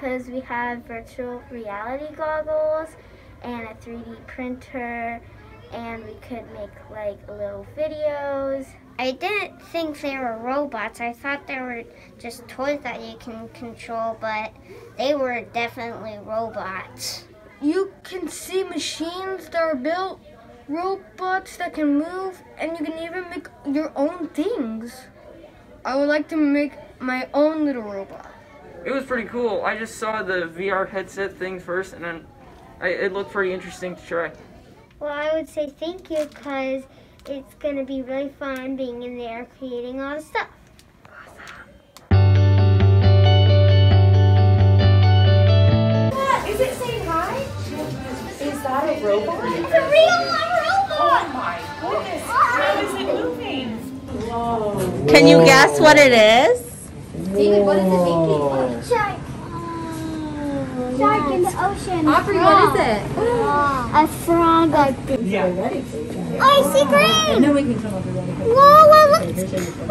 because we have virtual reality goggles and a 3D printer and we could make like little videos. I didn't think they were robots. I thought they were just toys that you can control, but they were definitely robots. You can see machines that are built, robots that can move, and you can even make your own things. I would like to make my own little robot. It was pretty cool. I just saw the VR headset thing first, and then I, it looked pretty interesting to try. Well, I would say thank you because it's going to be really fun being in there creating all the stuff. Is it saying hi? Is that a robot? It's a real robot! Oh my goodness. How is it moving? Whoa. Can you guess what it is? David, what is it making? Shark. Shark in the ocean. Aubrey, what is it? Ah. A frog. I Yeah. Oh, I see ah. green. No, we can come over there. Whoa, it looks.